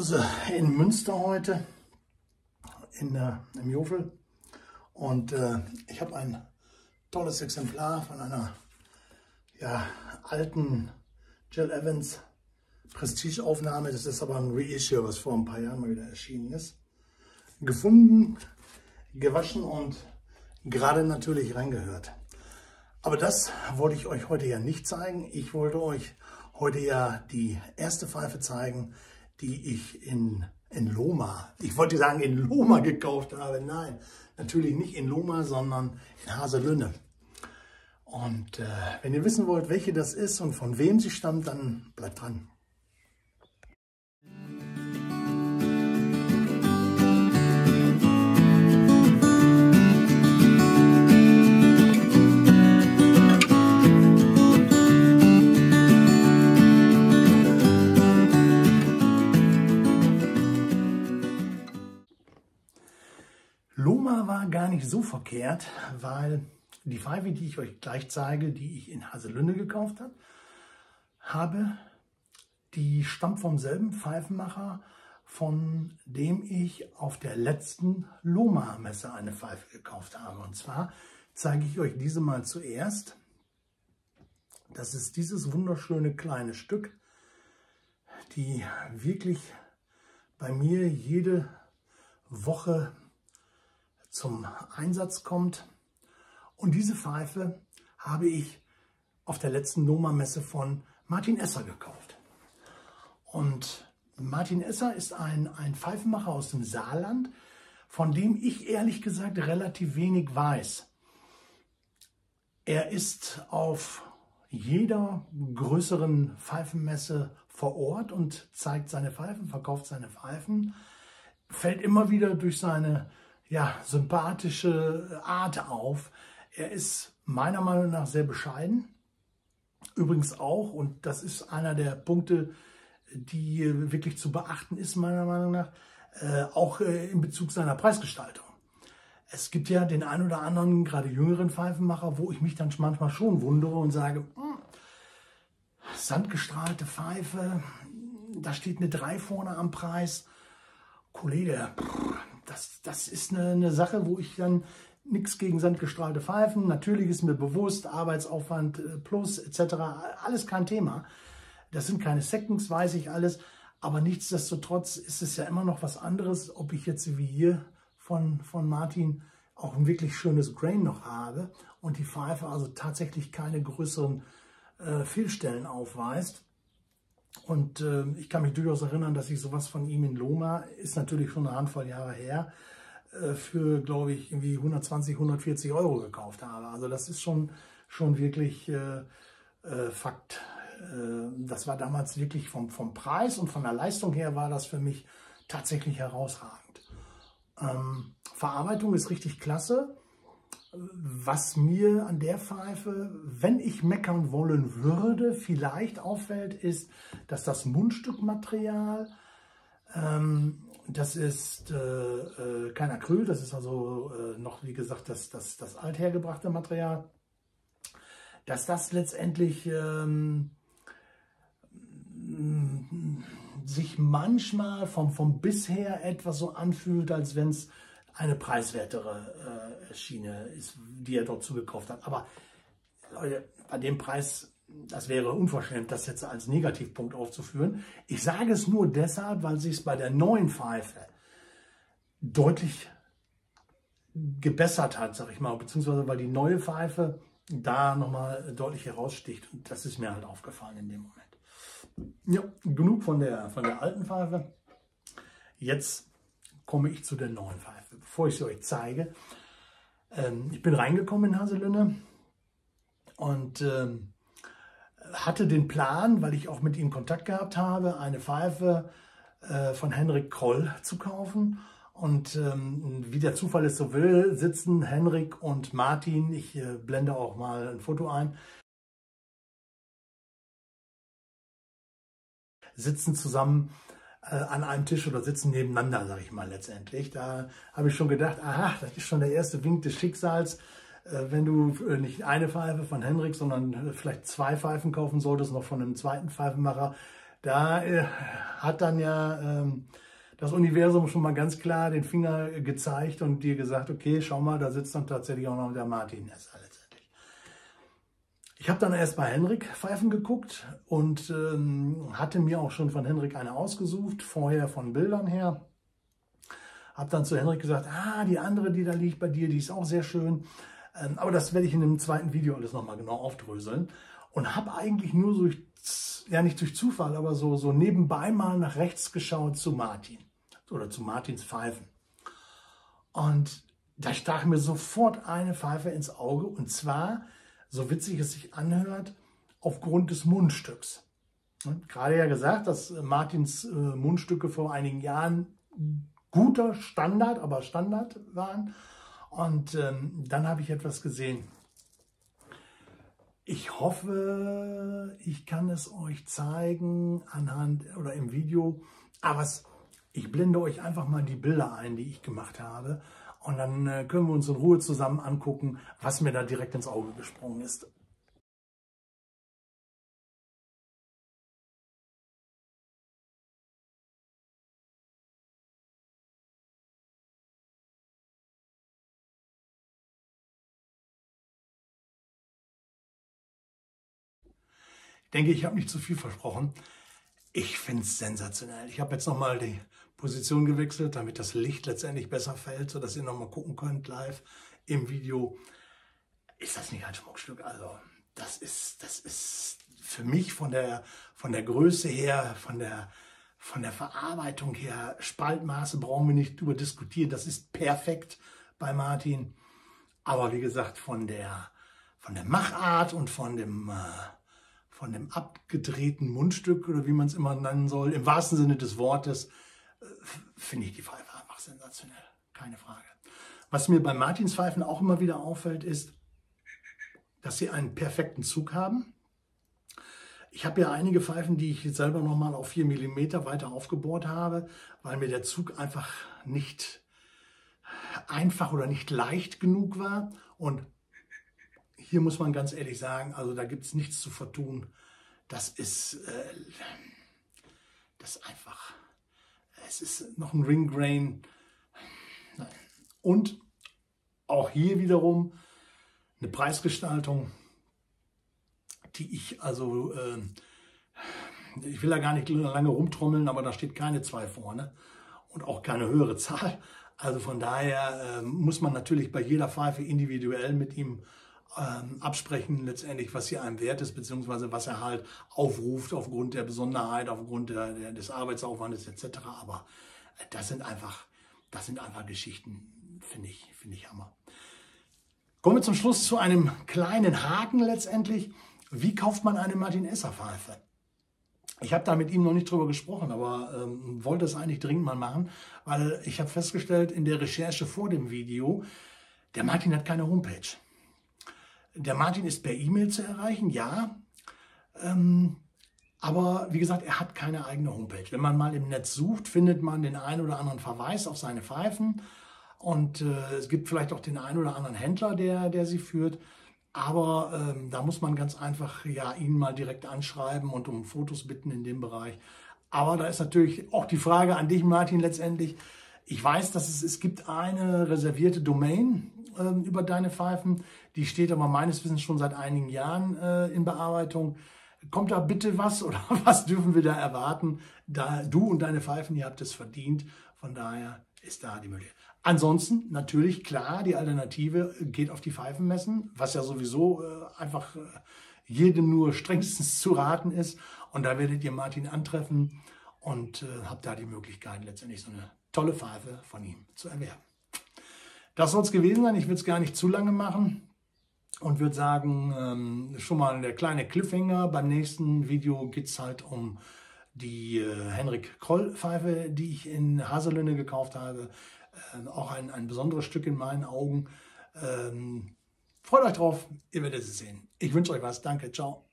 Börse in Münster heute, in, äh, im Jofel. Und äh, ich habe ein tolles Exemplar von einer ja, alten Jill Evans Prestige-Aufnahme. Das ist aber ein Reissue, was vor ein paar Jahren mal wieder erschienen ist. Gefunden, gewaschen und gerade natürlich reingehört. Aber das wollte ich euch heute ja nicht zeigen. Ich wollte euch heute ja die erste Pfeife zeigen, die ich in, in Loma, ich wollte sagen in Loma gekauft habe. Nein, natürlich nicht in Loma, sondern in Haselünne. Und äh, wenn ihr wissen wollt, welche das ist und von wem sie stammt, dann bleibt dran. Loma war gar nicht so verkehrt, weil die Pfeife, die ich euch gleich zeige, die ich in Haselünne gekauft habe, habe, die stammt vom selben Pfeifenmacher, von dem ich auf der letzten Loma-Messe eine Pfeife gekauft habe. Und zwar zeige ich euch diese mal zuerst. Das ist dieses wunderschöne kleine Stück, die wirklich bei mir jede Woche zum Einsatz kommt. Und diese Pfeife habe ich auf der letzten Noma-Messe von Martin Esser gekauft. Und Martin Esser ist ein, ein Pfeifenmacher aus dem Saarland, von dem ich ehrlich gesagt relativ wenig weiß. Er ist auf jeder größeren Pfeifenmesse vor Ort und zeigt seine Pfeifen, verkauft seine Pfeifen, fällt immer wieder durch seine ja, sympathische Art auf. Er ist meiner Meinung nach sehr bescheiden. Übrigens auch, und das ist einer der Punkte, die wirklich zu beachten ist, meiner Meinung nach, äh, auch äh, in Bezug seiner Preisgestaltung. Es gibt ja den einen oder anderen, gerade jüngeren Pfeifenmacher, wo ich mich dann manchmal schon wundere und sage, hm, sandgestrahlte Pfeife, da steht eine 3 vorne am Preis. Kollege, das, das ist eine, eine Sache, wo ich dann nichts gegen sandgestrahlte Pfeifen, natürlich ist mir bewusst, Arbeitsaufwand äh, plus etc., alles kein Thema. Das sind keine Seconds, weiß ich alles, aber nichtsdestotrotz ist es ja immer noch was anderes, ob ich jetzt wie hier von, von Martin auch ein wirklich schönes Grain noch habe und die Pfeife also tatsächlich keine größeren äh, Fehlstellen aufweist. Und äh, ich kann mich durchaus erinnern, dass ich sowas von ihm in Loma, ist natürlich schon eine Handvoll Jahre her, äh, für, glaube ich, irgendwie 120, 140 Euro gekauft habe. Also das ist schon, schon wirklich äh, äh, Fakt. Äh, das war damals wirklich vom, vom Preis und von der Leistung her war das für mich tatsächlich herausragend. Ähm, Verarbeitung ist richtig klasse. Was mir an der Pfeife, wenn ich meckern wollen würde, vielleicht auffällt, ist, dass das Mundstückmaterial, ähm, das ist äh, äh, kein Acryl, das ist also äh, noch, wie gesagt, das, das, das althergebrachte Material, dass das letztendlich ähm, sich manchmal vom, vom bisher etwas so anfühlt, als wenn es eine preiswertere äh, Schiene ist, die er dort zugekauft hat. Aber Leute, bei dem Preis, das wäre unverschämt, das jetzt als Negativpunkt aufzuführen. Ich sage es nur deshalb, weil sich es bei der neuen Pfeife deutlich gebessert hat, sag ich mal, beziehungsweise weil die neue Pfeife da nochmal deutlich heraussticht. Und das ist mir halt aufgefallen in dem Moment. Ja, genug von der, von der alten Pfeife. Jetzt komme ich zu der neuen Pfeife. Bevor ich sie euch zeige, ähm, ich bin reingekommen in Haselünne und ähm, hatte den Plan, weil ich auch mit ihm Kontakt gehabt habe, eine Pfeife äh, von Henrik Kroll zu kaufen. Und ähm, wie der Zufall es so will, sitzen Henrik und Martin, ich äh, blende auch mal ein Foto ein, sitzen zusammen äh, an einem Tisch oder sitzen nebeneinander, sage ich mal letztendlich. Da habe ich schon gedacht, aha, das ist schon der erste Wink des Schicksals. Äh, wenn du äh, nicht eine Pfeife von Henrik, sondern vielleicht zwei Pfeifen kaufen solltest, noch von einem zweiten Pfeifenmacher, Da hat dann ja ähm, das Universum schon mal ganz klar den Finger gezeigt und dir gesagt, okay, schau mal, da sitzt dann tatsächlich auch noch der Martin Nesser letztendlich. Ich habe dann erst bei Henrik Pfeifen geguckt und ähm, hatte mir auch schon von Henrik eine ausgesucht, vorher von Bildern her. Habe dann zu Henrik gesagt, ah, die andere, die da liegt bei dir, die ist auch sehr schön. Ähm, aber das werde ich in dem zweiten Video alles nochmal genau aufdröseln. Und habe eigentlich nur so, ja nicht durch Zufall, aber so, so nebenbei mal nach rechts geschaut zu Martin oder zu Martins Pfeifen. Und da stach mir sofort eine Pfeife ins Auge und zwar, so witzig es sich anhört, aufgrund des Mundstücks. Und gerade ja gesagt, dass Martins äh, Mundstücke vor einigen Jahren guter Standard, aber Standard waren. Und ähm, dann habe ich etwas gesehen. Ich hoffe, ich kann es euch zeigen anhand oder im Video. Aber es ich blende euch einfach mal die Bilder ein, die ich gemacht habe. Und dann äh, können wir uns in Ruhe zusammen angucken, was mir da direkt ins Auge gesprungen ist. Ich denke, ich habe nicht zu viel versprochen. Ich finde es sensationell. Ich habe jetzt nochmal die Position gewechselt, damit das Licht letztendlich besser fällt, sodass ihr nochmal gucken könnt live im Video. Ist das nicht ein Schmuckstück? Also das ist, das ist für mich von der, von der Größe her, von der, von der Verarbeitung her, Spaltmaße brauchen wir nicht drüber diskutieren. Das ist perfekt bei Martin. Aber wie gesagt, von der, von der Machart und von dem, äh, von dem abgedrehten Mundstück oder wie man es immer nennen soll, im wahrsten Sinne des Wortes, finde ich die Pfeife einfach sensationell. Keine Frage. Was mir bei Martins Pfeifen auch immer wieder auffällt, ist, dass sie einen perfekten Zug haben. Ich habe ja einige Pfeifen, die ich jetzt selber nochmal auf 4 mm weiter aufgebohrt habe, weil mir der Zug einfach nicht einfach oder nicht leicht genug war. Und hier muss man ganz ehrlich sagen, also da gibt es nichts zu vertun. Das ist, äh, das einfach, es ist noch ein Ringgrain. Und auch hier wiederum eine Preisgestaltung, die ich also, äh, ich will da gar nicht lange rumtrommeln, aber da steht keine 2 vorne und auch keine höhere Zahl. Also von daher äh, muss man natürlich bei jeder Pfeife individuell mit ihm ähm, absprechen, letztendlich, was hier einem wert ist, beziehungsweise was er halt aufruft aufgrund der Besonderheit, aufgrund der, der, des Arbeitsaufwandes etc. Aber äh, das sind einfach, das sind einfach Geschichten, finde ich, finde ich Hammer. Kommen wir zum Schluss zu einem kleinen Haken letztendlich. Wie kauft man eine Martin Esser Pfeife? Ich habe da mit ihm noch nicht drüber gesprochen, aber ähm, wollte es eigentlich dringend mal machen, weil ich habe festgestellt in der Recherche vor dem Video, der Martin hat keine Homepage. Der Martin ist per E-Mail zu erreichen, ja. Ähm, aber wie gesagt, er hat keine eigene Homepage. Wenn man mal im Netz sucht, findet man den einen oder anderen Verweis auf seine Pfeifen. Und äh, es gibt vielleicht auch den einen oder anderen Händler, der, der sie führt. Aber ähm, da muss man ganz einfach ja, ihn mal direkt anschreiben und um Fotos bitten in dem Bereich. Aber da ist natürlich auch die Frage an dich, Martin, letztendlich. Ich weiß, dass es, es gibt eine reservierte Domain ähm, über deine Pfeifen. Die steht aber meines Wissens schon seit einigen Jahren äh, in Bearbeitung. Kommt da bitte was oder was dürfen wir da erwarten? Da du und deine Pfeifen, ihr habt es verdient. Von daher ist da die Möglichkeit. Ansonsten natürlich klar, die Alternative geht auf die Pfeifenmessen, was ja sowieso äh, einfach äh, jedem nur strengstens zu raten ist. Und da werdet ihr Martin antreffen und äh, habt da die Möglichkeit, letztendlich so eine tolle Pfeife von ihm zu erwerben. Das soll es gewesen sein. Ich würde es gar nicht zu lange machen und würde sagen, ähm, schon mal der kleine Cliffhanger. Beim nächsten Video geht es halt um die äh, Henrik Kroll-Pfeife, die ich in Haselünne gekauft habe. Äh, auch ein, ein besonderes Stück in meinen Augen. Ähm, freut euch drauf, ihr werdet es sehen. Ich wünsche euch was. Danke, ciao.